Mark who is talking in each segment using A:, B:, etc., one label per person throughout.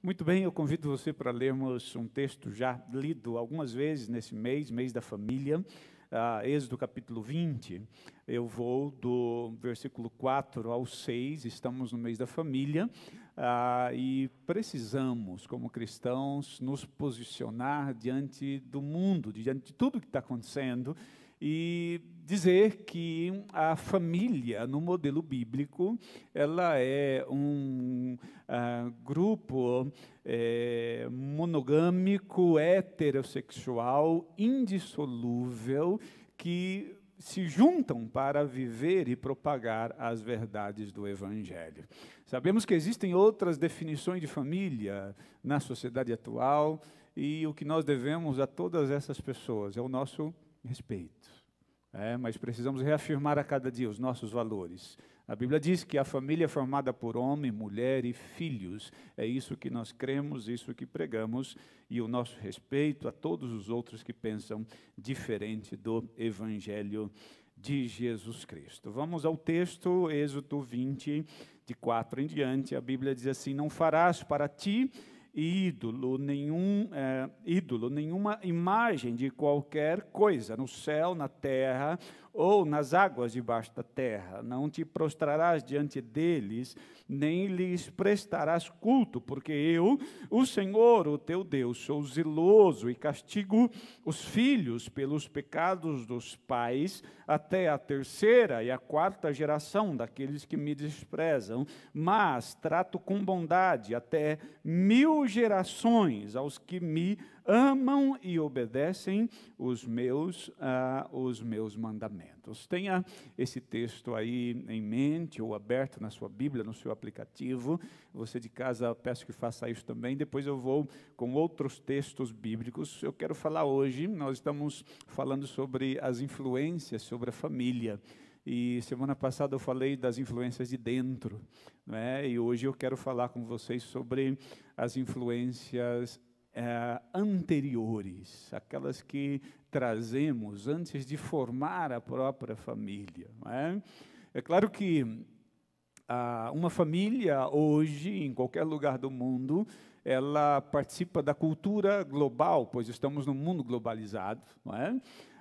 A: Muito bem, eu convido você para lermos um texto já lido algumas vezes nesse mês, mês da família, uh, Êxodo capítulo 20. Eu vou do versículo 4 ao 6, estamos no mês da família, uh, e precisamos, como cristãos, nos posicionar diante do mundo, diante de tudo que está acontecendo, e dizer que a família, no modelo bíblico, ela é um uh, grupo é, monogâmico, heterossexual, indissolúvel, que se juntam para viver e propagar as verdades do Evangelho. Sabemos que existem outras definições de família na sociedade atual e o que nós devemos a todas essas pessoas é o nosso respeito. É, mas precisamos reafirmar a cada dia os nossos valores. A Bíblia diz que a família é formada por homem, mulher e filhos. É isso que nós cremos, isso que pregamos, e o nosso respeito a todos os outros que pensam diferente do Evangelho de Jesus Cristo. Vamos ao texto, Êxodo 20, de 4 em diante. A Bíblia diz assim: Não farás para ti ídolo, nenhum é, ídolo, nenhuma imagem de qualquer coisa no céu, na terra ou nas águas debaixo da terra. Não te prostrarás diante deles, nem lhes prestarás culto, porque eu, o Senhor, o teu Deus, sou zeloso e castigo os filhos pelos pecados dos pais até a terceira e a quarta geração daqueles que me desprezam, mas trato com bondade até mil gerações aos que me amam e obedecem os meus, uh, os meus mandamentos. Tenha esse texto aí em mente ou aberto na sua Bíblia, no seu aplicativo. Você de casa, peço que faça isso também. Depois eu vou com outros textos bíblicos. Eu quero falar hoje, nós estamos falando sobre as influências sobre a família. E semana passada eu falei das influências de dentro, né? e hoje eu quero falar com vocês sobre as influências é, anteriores, aquelas que trazemos antes de formar a própria família. É? é? claro que ah, uma família hoje, em qualquer lugar do mundo, ela participa da cultura global, pois estamos num mundo globalizado. Não é?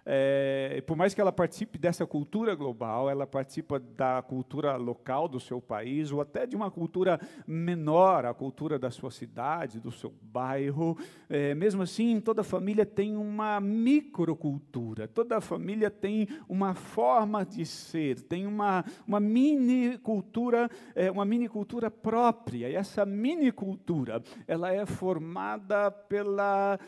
A: É, por mais que ela participe dessa cultura global, ela participa da cultura local do seu país, ou até de uma cultura menor, a cultura da sua cidade, do seu bairro. É, mesmo assim, toda família tem uma microcultura, toda família tem uma forma de ser, tem uma, uma mini cultura, é, uma mini cultura própria. E essa mini cultura, ela é formada pela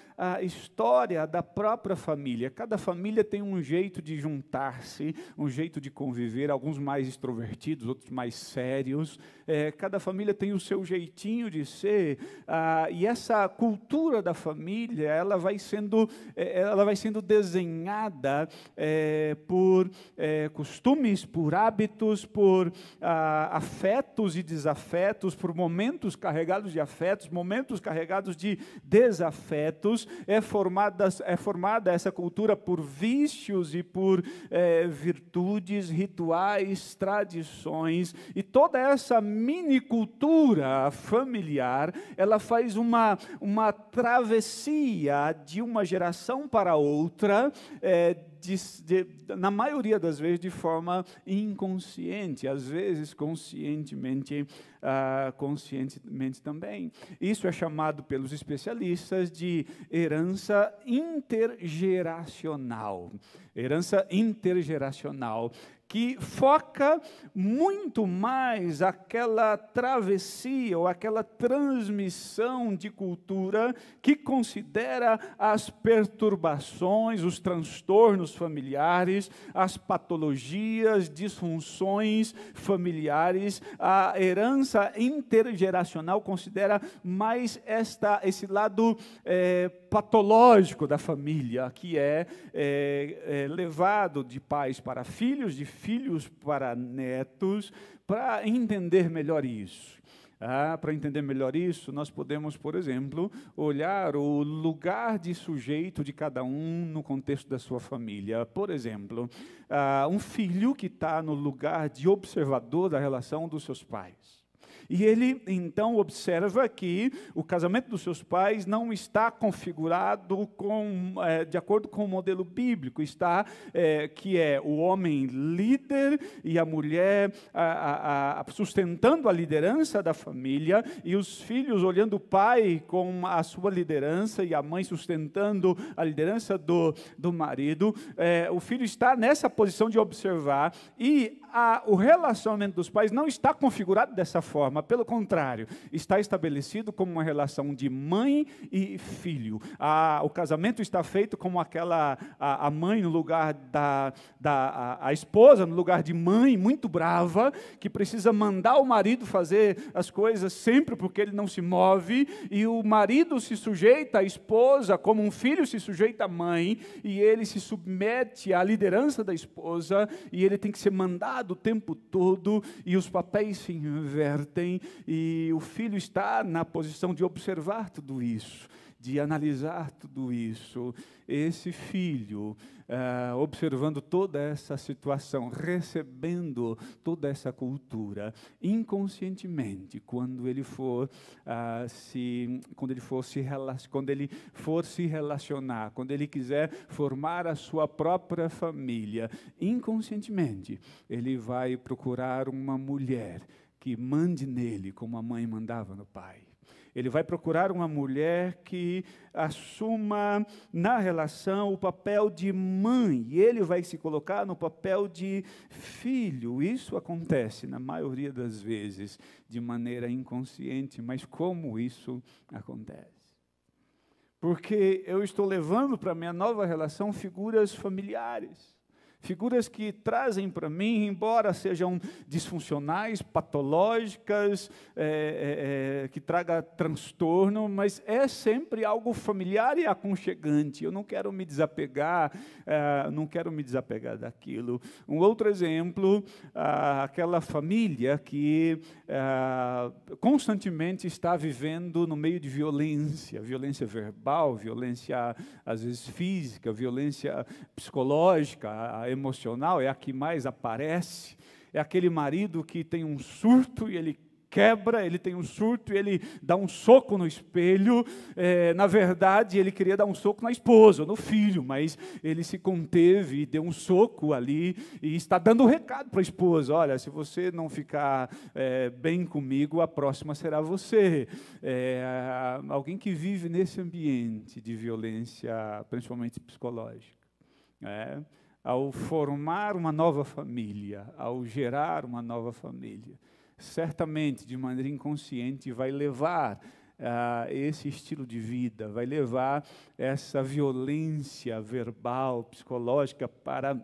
A: história da própria família. Cada família família tem um jeito de juntar-se, um jeito de conviver, alguns mais extrovertidos, outros mais sérios. É, cada família tem o seu jeitinho de ser. Ah, e essa cultura da família, ela vai sendo, é, ela vai sendo desenhada é, por é, costumes, por hábitos, por ah, afetos e desafetos, por momentos carregados de afetos, momentos carregados de desafetos. É formada, é formada essa cultura por vícios e por é, virtudes, rituais, tradições, e toda essa mini cultura familiar, ela faz uma, uma travessia de uma geração para outra, é, de, de, na maioria das vezes de forma inconsciente, às vezes conscientemente, uh, conscientemente também. Isso é chamado pelos especialistas de herança intergeracional. Herança intergeracional que foca muito mais aquela travessia ou aquela transmissão de cultura que considera as perturbações, os transtornos familiares, as patologias, disfunções familiares. A herança intergeracional considera mais esta, esse lado é, patológico da família, que é, é, é levado de pais para filhos, de filhos para netos, para entender melhor isso. Ah, para entender melhor isso, nós podemos, por exemplo, olhar o lugar de sujeito de cada um no contexto da sua família. Por exemplo, ah, um filho que está no lugar de observador da relação dos seus pais. E ele então observa que o casamento dos seus pais não está configurado com, é, de acordo com o modelo bíblico, está é, que é o homem líder e a mulher a, a, a, sustentando a liderança da família e os filhos olhando o pai com a sua liderança e a mãe sustentando a liderança do, do marido. É, o filho está nessa posição de observar e a, o relacionamento dos pais não está configurado dessa forma, pelo contrário, está estabelecido como uma relação de mãe e filho. A, o casamento está feito como aquela, a, a mãe no lugar da, da a, esposa, no lugar de mãe, muito brava, que precisa mandar o marido fazer as coisas sempre porque ele não se move, e o marido se sujeita à esposa como um filho se sujeita à mãe, e ele se submete à liderança da esposa, e ele tem que ser mandado o tempo todo e os papéis se invertem e o filho está na posição de observar tudo isso, de analisar tudo isso. Esse filho, uh, observando toda essa situação, recebendo toda essa cultura, inconscientemente, quando ele for uh, se, quando ele for se quando ele for se relacionar, quando ele quiser formar a sua própria família, inconscientemente, ele vai procurar uma mulher que mande nele como a mãe mandava no pai. Ele vai procurar uma mulher que assuma na relação o papel de mãe, e ele vai se colocar no papel de filho. Isso acontece, na maioria das vezes, de maneira inconsciente, mas como isso acontece? Porque eu estou levando para minha nova relação figuras familiares Figuras que trazem para mim, embora sejam disfuncionais, patológicas, é, é, é, que traga transtorno, mas é sempre algo familiar e aconchegante. Eu não quero me desapegar, é, não quero me desapegar daquilo. Um outro exemplo, aquela família que é, constantemente está vivendo no meio de violência, violência verbal, violência às vezes física, violência psicológica emocional, é a que mais aparece. É aquele marido que tem um surto e ele quebra, ele tem um surto e ele dá um soco no espelho. É, na verdade, ele queria dar um soco na esposa, no filho, mas ele se conteve e deu um soco ali e está dando um recado para a esposa: olha, se você não ficar é, bem comigo, a próxima será você. É, alguém que vive nesse ambiente de violência, principalmente psicológica. É, ao formar uma nova família, ao gerar uma nova família, certamente de maneira inconsciente vai levar uh, esse estilo de vida, vai levar essa violência verbal, psicológica para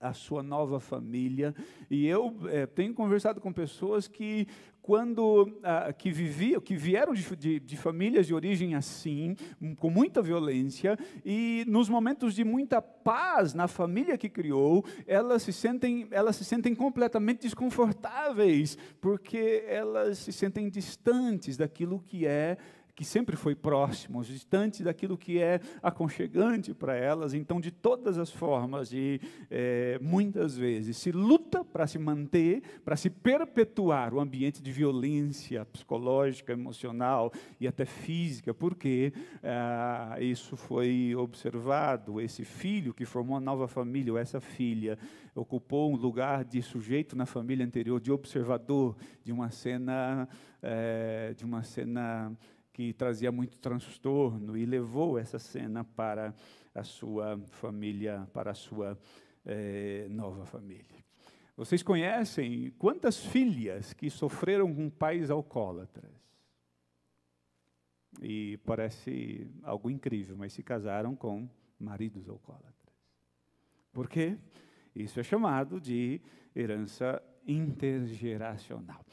A: a sua nova família. E eu é, tenho conversado com pessoas que quando ah, que viviam, que vieram de, de, de, famílias de origem assim, com muita violência, e nos momentos de muita paz na família que criou, elas se sentem, elas se sentem completamente desconfortáveis, porque elas se sentem distantes daquilo que é que sempre foi próximo, distante daquilo que é aconchegante para elas. Então, de todas as formas, e é, muitas vezes, se luta para se manter, para se perpetuar o ambiente de violência psicológica, emocional e até física, porque é, isso foi observado. Esse filho que formou uma nova família, ou essa filha, ocupou um lugar de sujeito na família anterior, de observador de uma cena, é, de uma cena que trazia muito transtorno e levou essa cena para a sua família, para a sua eh, nova família. Vocês conhecem quantas filhas que sofreram com pais alcoólatras? E parece algo incrível, mas se casaram com maridos alcoólatras. Por quê? Isso é chamado de herança intergeracional.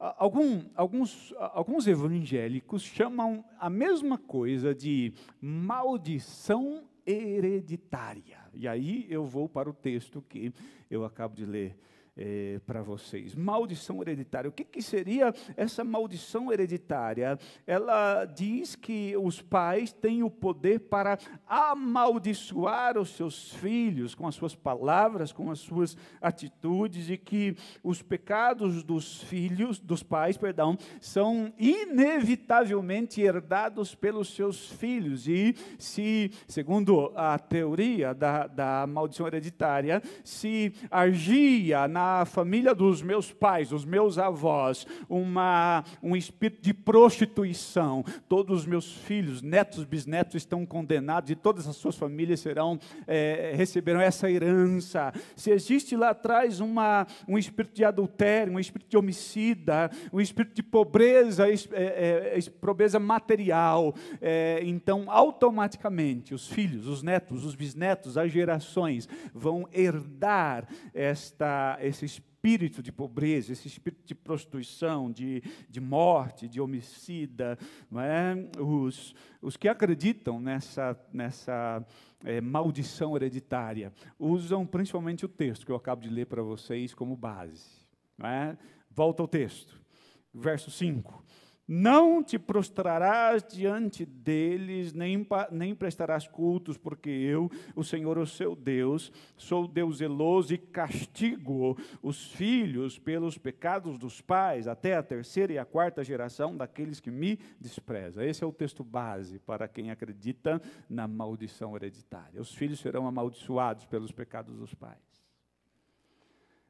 A: Algum, alguns, alguns evangélicos chamam a mesma coisa de maldição hereditária. E aí eu vou para o texto que eu acabo de ler eh, para vocês. Maldição hereditária. O que, que seria essa maldição hereditária? Ela diz que os pais têm o poder para amaldiçoar os seus filhos com as suas palavras, com as suas atitudes, e que os pecados dos filhos, dos pais, perdão, são inevitavelmente herdados pelos seus filhos. E se, segundo a teoria da, da maldição hereditária, se agia na família dos meus pais, dos meus avós, uma, um espírito de prostituição, todos os meus filhos, netos, bisnetos estão condenados e todas as suas famílias serão, é, receberão essa herança. Se existe lá atrás uma, um espírito de adultério, um espírito de homicida, um espírito de pobreza, é, é, pobreza material, é, então automaticamente os filhos, os netos, os bisnetos, as gerações vão herdar esta, esse espírito de pobreza, esse espírito de prostituição, de, de morte, de homicida. É? os, os que acreditam nessa, nessa é, maldição hereditária usam principalmente o texto que eu acabo de ler para vocês como base. É? Volta ao texto, verso 5. Não te prostrarás diante deles, nem, nem prestarás cultos, porque eu, o Senhor, o seu Deus, sou Deus zeloso e castigo os filhos pelos pecados dos pais, até a terceira e a quarta geração daqueles que me desprezam. Esse é o texto base para quem acredita na maldição hereditária. Os filhos serão amaldiçoados pelos pecados dos pais.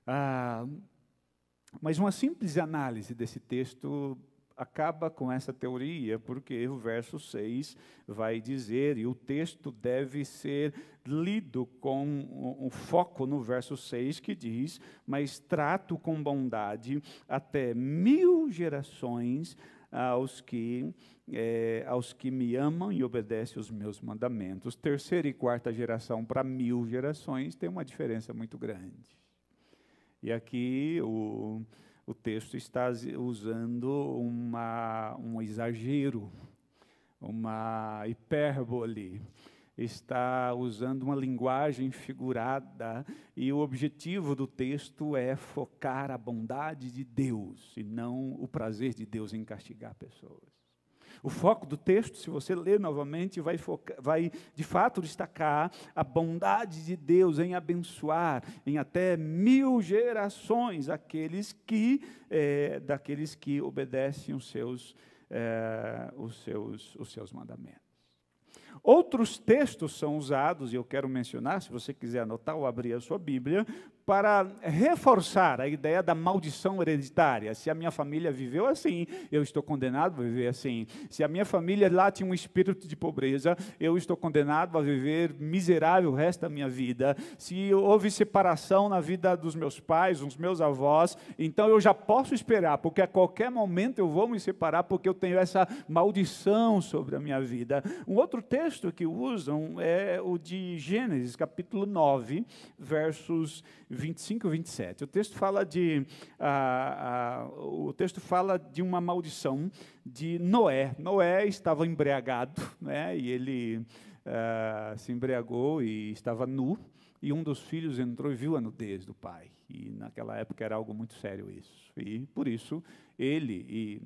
A: Ah, mas uma simples análise desse texto acaba com essa teoria, porque o verso 6 vai dizer, e o texto deve ser lido com um, um foco no verso 6 que diz: Mas trato com bondade até mil gerações aos que, é, aos que me amam e obedecem os meus mandamentos. Terceira e quarta geração para mil gerações tem uma diferença muito grande. E aqui o o texto está usando uma, um exagero, uma hipérbole, está usando uma linguagem figurada, e o objetivo do texto é focar a bondade de Deus e não o prazer de Deus em castigar pessoas. O foco do texto, se você ler novamente, vai, focar, vai de fato destacar a bondade de Deus em abençoar em até mil gerações aqueles que, é, daqueles que obedecem os seus, é, os seus, os seus mandamentos. Outros textos são usados, e eu quero mencionar, se você quiser anotar ou abrir a sua Bíblia, para reforçar a ideia da maldição hereditária. Se a minha família viveu assim, eu estou condenado a viver assim. Se a minha família lá tinha um espírito de pobreza, eu estou condenado a viver miserável o resto da minha vida. Se houve separação na vida dos meus pais, dos meus avós, então eu já posso esperar, porque a qualquer momento eu vou me separar, porque eu tenho essa maldição sobre a minha vida. Um outro texto que usam é o de Gênesis, capítulo 9, versos 25 e 27. O texto fala de, ah, ah, o texto fala de uma maldição de Noé. Noé estava embriagado, né, e ele ah, se embriagou e estava nu, e um dos filhos entrou e viu a nudez do pai. E naquela época era algo muito sério isso. E por isso ele e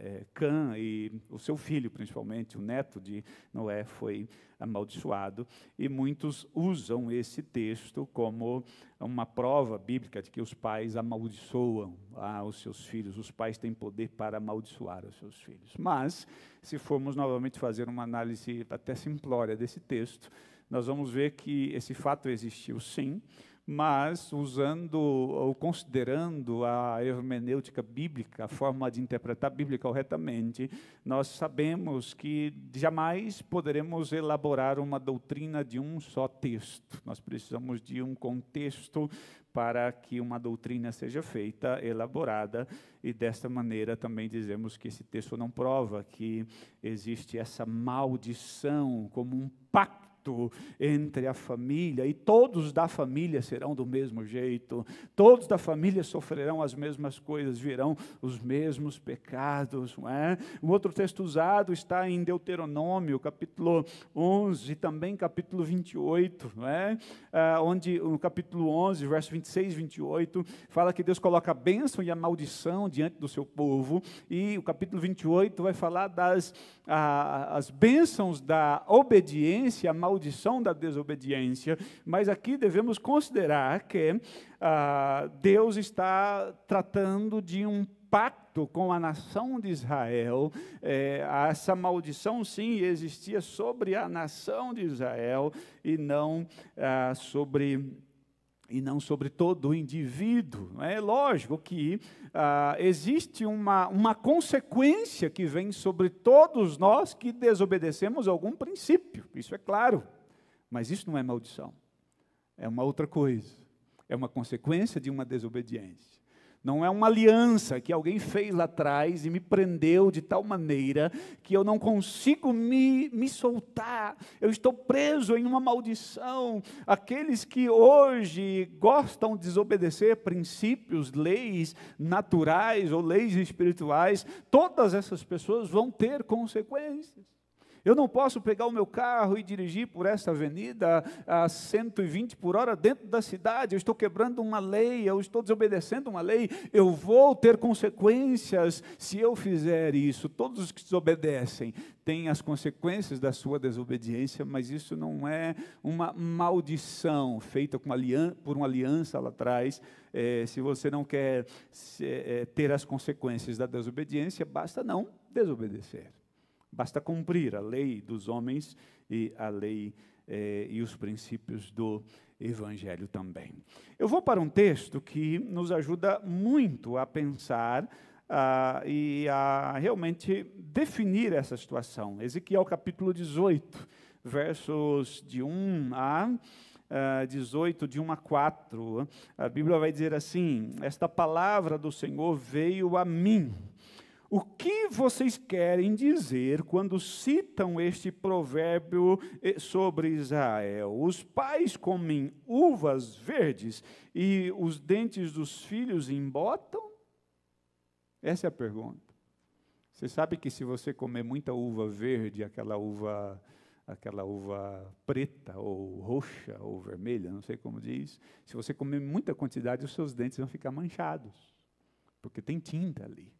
A: é, Cã e o seu filho, principalmente, o neto de Noé, foi amaldiçoado. E muitos usam esse texto como uma prova bíblica de que os pais amaldiçoam ah, os seus filhos. Os pais têm poder para amaldiçoar os seus filhos. Mas, se formos novamente fazer uma análise até simplória desse texto, nós vamos ver que esse fato existiu sim, mas usando ou considerando a hermenêutica bíblica, a forma de interpretar a Bíblia corretamente, nós sabemos que jamais poderemos elaborar uma doutrina de um só texto. Nós precisamos de um contexto para que uma doutrina seja feita, elaborada, e desta maneira também dizemos que esse texto não prova que existe essa maldição como um pacto pacto entre a família, e todos da família serão do mesmo jeito, todos da família sofrerão as mesmas coisas, virão os mesmos pecados. Não é? Um outro texto usado está em Deuteronômio, capítulo 11, e também capítulo 28, não é? Ah, onde no capítulo 11, verso 26 e 28, fala que Deus coloca a bênção e a maldição diante do seu povo, e o capítulo 28 vai falar das as bênçãos da obediência, a maldição da desobediência, mas aqui devemos considerar que ah, Deus está tratando de um pacto com a nação de Israel. É, essa maldição, sim, existia sobre a nação de Israel e não ah, sobre e não sobre todo o indivíduo. É lógico que ah, existe uma, uma consequência que vem sobre todos nós que desobedecemos algum princípio, isso é claro, mas isso não é maldição, é uma outra coisa, é uma consequência de uma desobediência. Não é uma aliança que alguém fez lá atrás e me prendeu de tal maneira que eu não consigo me, me soltar. Eu estou preso em uma maldição. Aqueles que hoje gostam de desobedecer princípios, leis naturais ou leis espirituais, todas essas pessoas vão ter consequências. Eu não posso pegar o meu carro e dirigir por essa avenida a 120 por hora dentro da cidade. Eu estou quebrando uma lei, eu estou desobedecendo uma lei. Eu vou ter consequências se eu fizer isso. Todos os que desobedecem têm as consequências da sua desobediência, mas isso não é uma maldição feita por uma aliança lá atrás. É, se você não quer é, ter as consequências da desobediência, basta não desobedecer. Basta cumprir a lei dos homens e a lei eh, e os princípios do Evangelho também. Eu vou para um texto que nos ajuda muito a pensar ah, e a realmente definir essa situação. Ezequiel capítulo 18, versos de 1 a. Uh, 18, de 1 a 4, a Bíblia vai dizer assim: Esta palavra do Senhor veio a mim o que vocês querem dizer quando citam este provérbio eh, sobre Israel? Os pais comem uvas verdes e os dentes dos filhos embotam? Essa é a pergunta. Você sabe que se você comer muita uva verde, aquela uva aquela uva preta ou roxa ou vermelha, não sei como diz, se você comer muita quantidade, os seus dentes vão ficar manchados, porque tem tinta ali.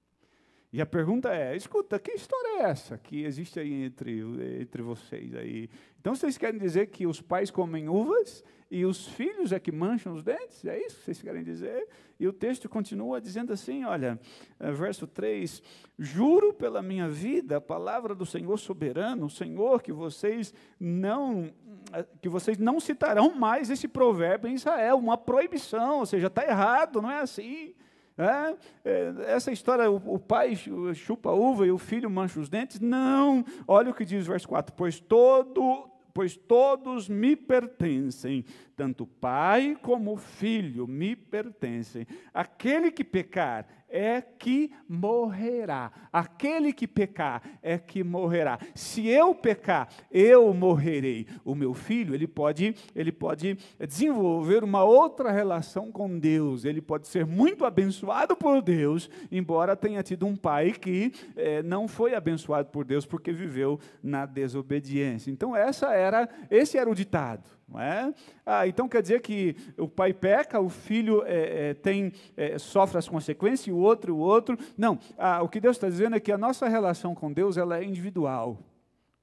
A: E a pergunta é: escuta, que história é essa que existe aí entre, entre vocês aí? Então vocês querem dizer que os pais comem uvas e os filhos é que mancham os dentes? É isso que vocês querem dizer? E o texto continua dizendo assim: olha, eh, verso 3: Juro pela minha vida, a palavra do Senhor soberano, Senhor que vocês não eh, que vocês não citarão mais esse provérbio em Israel, uma proibição, ou seja, está errado, não é assim. É, é, essa história, o, pai chupa a uva e o filho mancha os dentes. Não, olha o que diz o verso 4: Pois todo, pois todos me pertencem, tanto pai como filho me pertencem. Aquele que pecar é que morrerá. Aquele que pecar é que morrerá. Se eu pecar, eu morrerei. O meu filho, ele pode, ele pode desenvolver uma outra relação com Deus. Ele pode ser muito abençoado por Deus, embora tenha tido um pai que eh, não foi abençoado por Deus porque viveu na desobediência. Então essa era, esse era o ditado. Não é? Ah, então quer dizer que o pai peca, o filho é, é, tem, é, sofre as consequências, e o outro, o outro. Não, ah, o que Deus está dizendo é que a nossa relação com Deus ela é individual.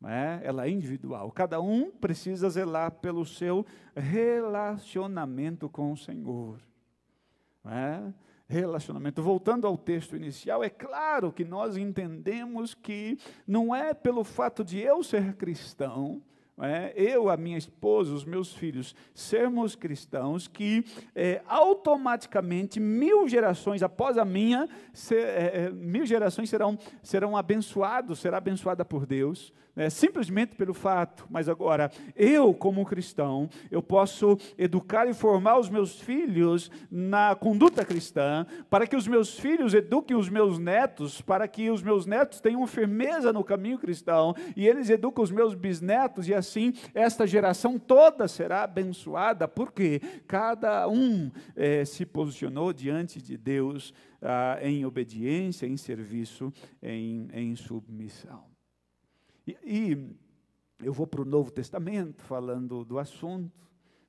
A: É? Ela é individual. Cada um precisa zelar pelo seu relacionamento com o Senhor. É? Relacionamento. Voltando ao texto inicial, é claro que nós entendemos que não é pelo fato de eu ser cristão é, eu, a minha esposa, os meus filhos, sermos cristãos, que é, automaticamente mil gerações após a minha, é, é, mil gerações serão, serão abençoados, será abençoada por Deus, né, simplesmente pelo fato. Mas agora, eu, como cristão, eu posso educar e formar os meus filhos na conduta cristã, para que os meus filhos eduquem os meus netos, para que os meus netos tenham firmeza no caminho cristão, e eles educam os meus bisnetos, e assim esta geração toda será abençoada, porque cada um eh, se posicionou diante de Deus ah, em obediência, em serviço, em, em submissão. E, e eu vou para o Novo Testamento falando do assunto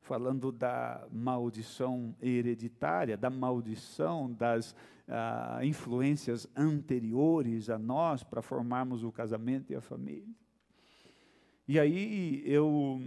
A: falando da maldição hereditária, da maldição das ah, influências anteriores a nós para formarmos o casamento e a família. E aí eu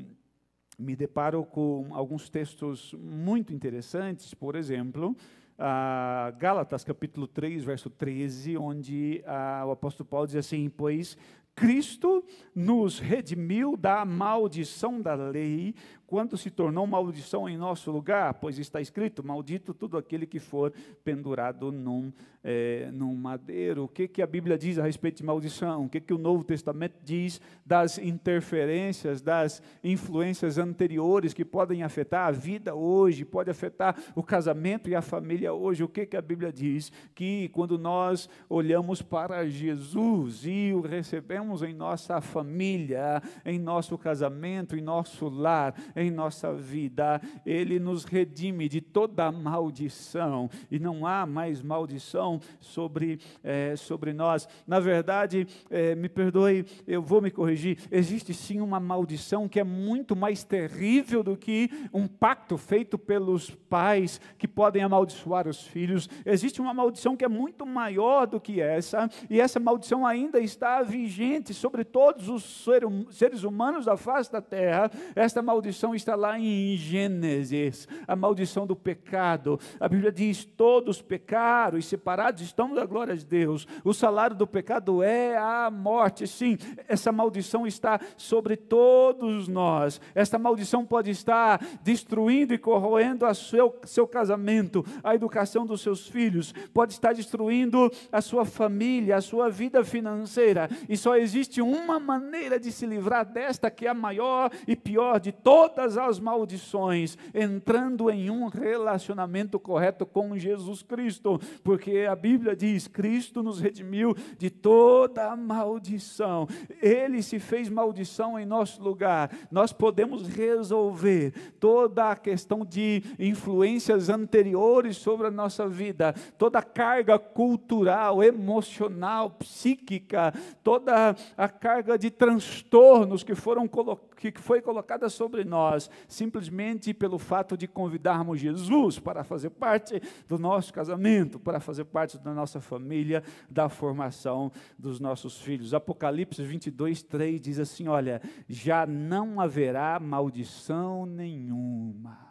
A: me deparo com alguns textos muito interessantes, por exemplo, ah, Gálatas capítulo 3, verso 13, onde ah, o apóstolo Paulo diz assim: Pois Cristo nos redimiu da maldição da lei, quando se tornou maldição em nosso lugar, pois está escrito: Maldito todo aquele que for pendurado num, é, num madeiro. O que, que a Bíblia diz a respeito de maldição? O que, que o Novo Testamento diz das interferências, das influências anteriores que podem afetar a vida hoje, pode afetar o casamento e a família hoje? O que, que a Bíblia diz? Que quando nós olhamos para Jesus e o recebemos em nossa família, em nosso casamento, em nosso lar, em nossa vida, Ele nos redime de toda maldição, e não há mais maldição sobre, é, sobre nós. Na verdade, é, me perdoe, eu vou me corrigir, existe sim uma maldição que é muito mais terrível do que um pacto feito pelos pais que podem amaldiçoar os filhos. Existe uma maldição que é muito maior do que essa, e essa maldição ainda está vigente sobre todos os seres humanos da face da terra. Esta maldição maldição está lá em Gênesis, a maldição do pecado. A Bíblia diz: todos pecaram e separados estão da glória de Deus. O salário do pecado é a morte. Sim, essa maldição está sobre todos nós. Esta maldição pode estar destruindo e corroendo a seu, seu casamento, a educação dos seus filhos, pode estar destruindo a sua família, a sua vida financeira. E só existe uma maneira de se livrar desta, que é a maior e pior de todas todas as maldições, entrando em um relacionamento correto com Jesus Cristo, porque a Bíblia diz: Cristo nos redimiu de toda maldição, Ele se fez maldição em nosso lugar. Nós podemos resolver toda a questão de influências anteriores sobre a nossa vida, toda a carga cultural, emocional, psíquica, toda a carga de transtornos que foram que foi colocada sobre nós nós, simplesmente pelo fato de convidarmos Jesus para fazer parte do nosso casamento, para fazer parte da nossa família, da formação dos nossos filhos. Apocalipse 22, 3 diz assim: Olha, já não haverá maldição nenhuma.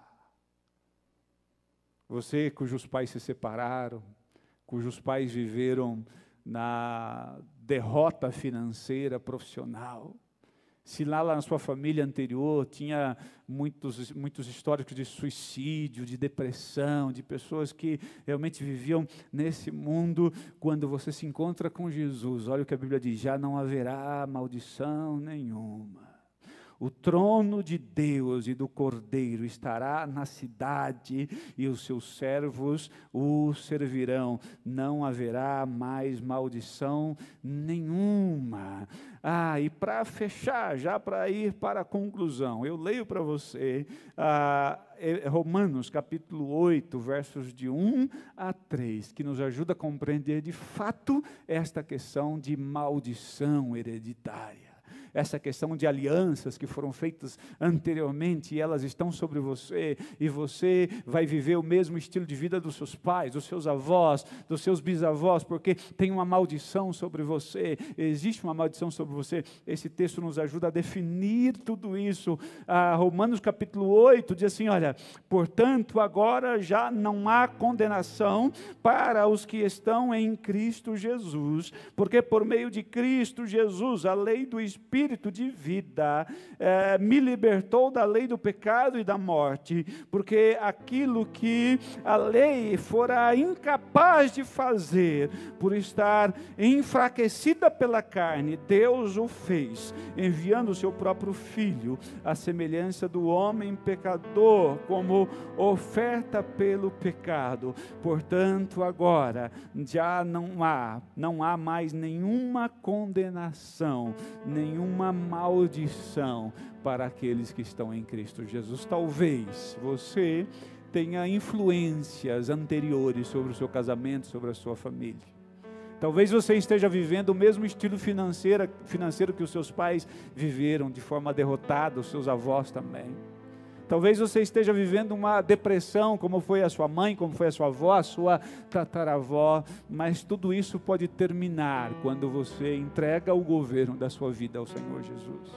A: Você cujos pais se separaram, cujos pais viveram na derrota financeira, profissional, se lá, lá na sua família anterior tinha muitos, muitos históricos de suicídio, de depressão, de pessoas que realmente viviam nesse mundo, quando você se encontra com Jesus, olha o que a Bíblia diz: já não haverá maldição nenhuma. O trono de Deus e do Cordeiro estará na cidade e os seus servos o servirão. Não haverá mais maldição nenhuma. Ah, e para fechar, já para ir para a conclusão, eu leio para você ah, é, Romanos capítulo 8, versos de 1 a 3, que nos ajuda a compreender de fato esta questão de maldição hereditária essa questão de alianças que foram feitas anteriormente e elas estão sobre você, e você vai viver o mesmo estilo de vida dos seus pais, dos seus avós, dos seus bisavós, porque tem uma maldição sobre você, existe uma maldição sobre você. Esse texto nos ajuda a definir tudo isso. Ah, Romanos capítulo 8 diz assim: olha, portanto, agora já não há condenação para os que estão em Cristo Jesus, porque por meio de Cristo Jesus, a lei do Espírito, espírito de vida é, me libertou da lei do pecado e da morte, porque aquilo que a lei fora incapaz de fazer, por estar enfraquecida pela carne, Deus o fez, enviando o seu próprio filho, à semelhança do homem pecador, como oferta pelo pecado. Portanto, agora já não há, não há mais nenhuma condenação, nenhum nenhuma maldição para aqueles que estão em Cristo Jesus. Talvez você tenha influências anteriores sobre o seu casamento, sobre a sua família. Talvez você esteja vivendo o mesmo estilo financeiro, financeiro que os seus pais viveram, de forma derrotada, os seus avós também. Talvez você esteja vivendo uma depressão, como foi a sua mãe, como foi a sua avó, a sua tataravó, mas tudo isso pode terminar quando você entrega o governo da sua vida ao Senhor Jesus.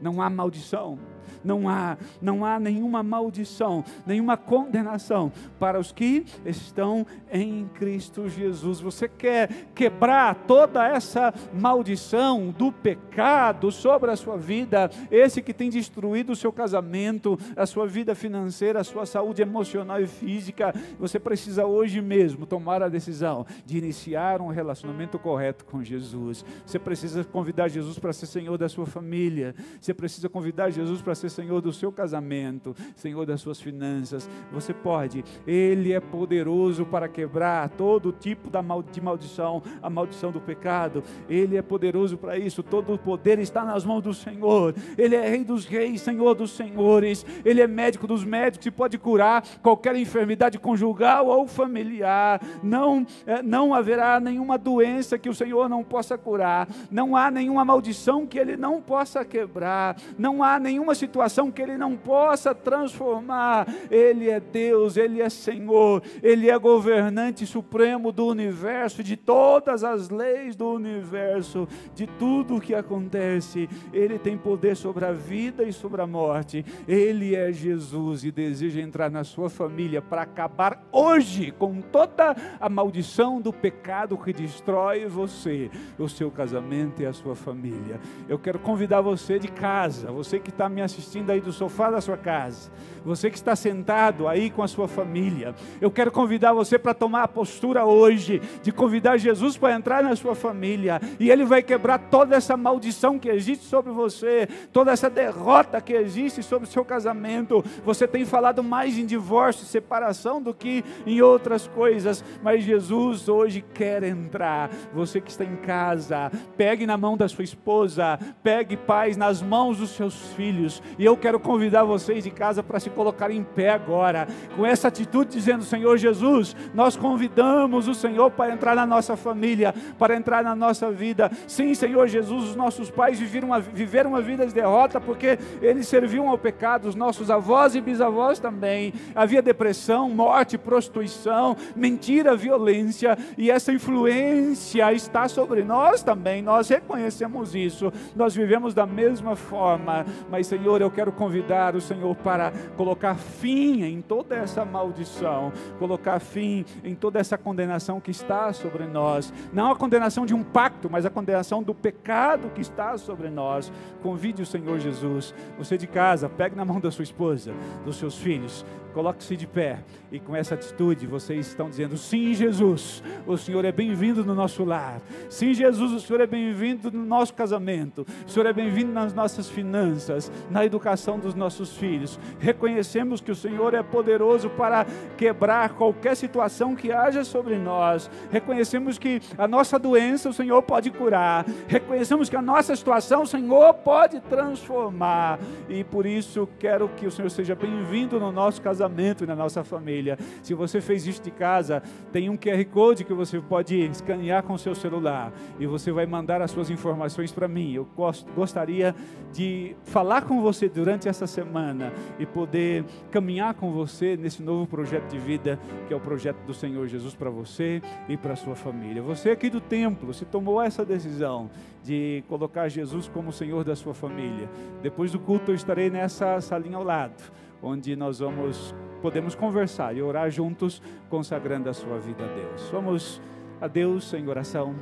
A: Não há maldição não há, não há nenhuma maldição, nenhuma condenação para os que estão em Cristo Jesus. Você quer quebrar toda essa maldição do pecado sobre a sua vida, esse que tem destruído o seu casamento, a sua vida financeira, a sua saúde emocional e física. Você precisa hoje mesmo tomar a decisão de iniciar um relacionamento correto com Jesus. Você precisa convidar Jesus para ser Senhor da sua família. Você precisa convidar Jesus para ser Senhor do seu casamento, Senhor das suas finanças. Você pode, Ele é poderoso para quebrar todo tipo de maldição, a maldição do pecado. Ele é poderoso para isso. Todo o poder está nas mãos do Senhor. Ele é Rei dos Reis, Senhor dos Senhores. Ele é médico dos médicos e pode curar qualquer enfermidade conjugal ou familiar. Não, é, não haverá nenhuma doença que o Senhor não possa curar. Não há nenhuma maldição que Ele não possa quebrar. Não há nenhuma situação que Ele não possa transformar. Ele é Deus, Ele é Senhor, Ele é governante supremo do universo, de todas as leis do universo, de tudo o que acontece. Ele tem poder sobre a vida e sobre a morte. Ele é Jesus e deseja entrar na sua família para acabar hoje com toda a maldição do pecado que destrói você, o seu casamento e a sua família. Eu quero convidar você de casa, você que está me assistindo assistindo aí do sofá da sua casa, você que está sentado aí com a sua família, eu quero convidar você para tomar a postura hoje de convidar Jesus para entrar na sua família e Ele vai quebrar toda essa maldição que existe sobre você, toda essa derrota que existe sobre o seu casamento. Você tem falado mais em divórcio separação do que em outras coisas, mas Jesus hoje quer entrar. Você que está em casa, pegue na mão da sua esposa, pegue paz nas mãos dos seus filhos e eu quero convidar vocês de casa para se colocar em pé agora, com essa atitude, dizendo: Senhor Jesus, nós convidamos o Senhor para entrar na nossa família, para entrar na nossa vida. Sim, Senhor Jesus, os nossos pais viveram uma, viveram uma vida de derrota porque eles serviam ao pecado, os nossos avós e bisavós também. Havia depressão, morte, prostituição, mentira, violência, e essa influência está sobre nós também. Nós reconhecemos isso, nós vivemos da mesma forma, mas Senhor, eu eu quero convidar o Senhor para colocar fim em toda essa maldição, colocar fim em toda essa condenação que está sobre nós. Não a condenação de um pacto, mas a condenação do pecado que está sobre nós. Convide o Senhor Jesus. Você de casa, pegue na mão da sua esposa, dos seus filhos, Coloque-se de pé e com essa atitude vocês estão dizendo: Sim, Jesus, o Senhor é bem-vindo no nosso lar. Sim, Jesus, o Senhor é bem-vindo no nosso casamento. O Senhor é bem-vindo nas nossas finanças, na educação dos nossos filhos. Reconhecemos que o Senhor é poderoso para quebrar qualquer situação que haja sobre nós. Reconhecemos que a nossa doença o Senhor pode curar. Reconhecemos que a nossa situação o Senhor pode transformar. E por isso quero que o Senhor seja bem-vindo no nosso casamento casamento na nossa família. Se você fez isso de casa, tem um QR Code que você pode escanear com seu celular e você vai mandar as suas informações para mim. Eu gostaria de falar com você durante essa semana e poder caminhar com você nesse novo projeto de vida que é o projeto do Senhor Jesus para você e para sua família. Você aqui do templo, se tomou essa decisão de colocar Jesus como Senhor da sua família. Depois do culto eu estarei nessa salinha ao lado onde nós vamos podemos conversar e orar juntos, consagrando a sua vida a Deus. Vamos a Deus em oração.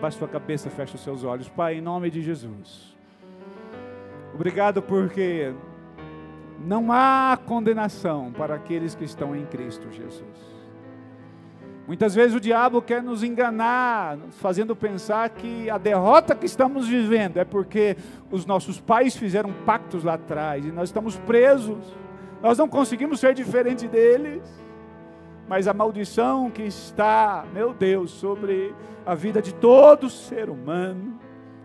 A: Baixe sua cabeça, feche os seus olhos. Pai, em nome de Jesus. Obrigado porque não há condenação para aqueles que estão em Cristo Jesus. Muitas vezes o diabo quer nos enganar, fazendo pensar que a derrota que estamos vivendo é porque os nossos pais fizeram pactos lá atrás e nós estamos presos nós não conseguimos ser diferente deles, mas a maldição que está, meu Deus, sobre a vida de todo ser humano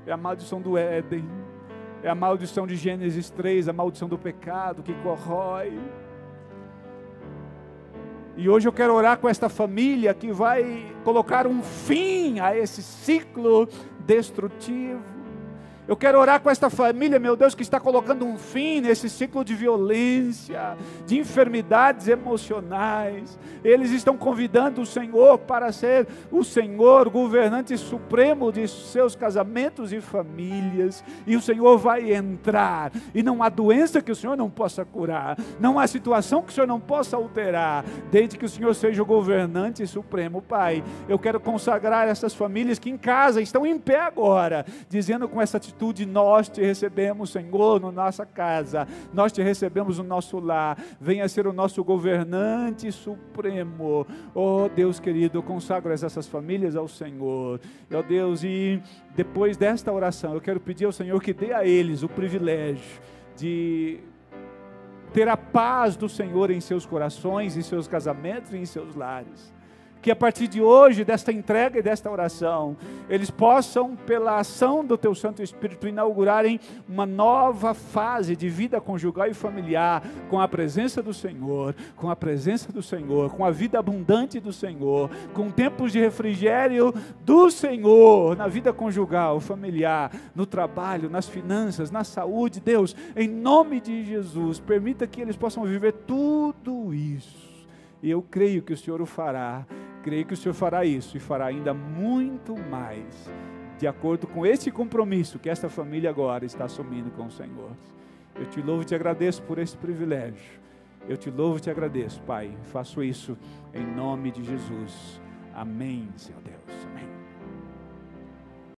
A: é a maldição do Éden, É a maldição de Gênesis 3, a maldição do pecado que corrói. E hoje eu quero orar com esta família que vai colocar um fim a esse ciclo destrutivo. Eu quero orar com esta família, meu Deus, que está colocando um fim nesse ciclo de violência, de enfermidades emocionais. Eles estão convidando o Senhor para ser o Senhor, governante supremo de seus casamentos e famílias. E o Senhor vai entrar. E não há doença que o Senhor não possa curar, não há situação que o Senhor não possa alterar, desde que o Senhor seja o governante supremo. Pai, eu quero consagrar essas famílias que em casa estão em pé agora, dizendo com essa atitude atitude, nós te recebemos, Senhor, na nossa casa, nós te recebemos no nosso lar, venha ser o nosso governante supremo. Oh Deus querido, eu consagro essas famílias ao Senhor. Oh Deus, e depois desta oração, eu quero pedir ao Senhor que dê a eles o privilégio de ter a paz do Senhor em seus corações, em seus casamentos e em seus lares que a partir de hoje, desta entrega e desta oração, eles possam, pela ação do Teu Santo Espírito, inaugurarem uma nova fase de vida conjugal e familiar, com a presença do Senhor, com a presença do Senhor, com a vida abundante do Senhor, com tempos de refrigério do Senhor, na vida conjugal, familiar, no trabalho, nas finanças, na saúde. Deus, em nome de Jesus, permita que eles possam viver tudo isso. E eu creio que o Senhor o fará Creio que o Senhor fará isso e fará ainda muito mais, de acordo com esse compromisso que esta família agora está assumindo com o Senhor. Eu te louvo e te agradeço por esse privilégio. Eu te louvo e te agradeço, Pai. Faço isso em nome de Jesus. Amém, Senhor Deus. Amém.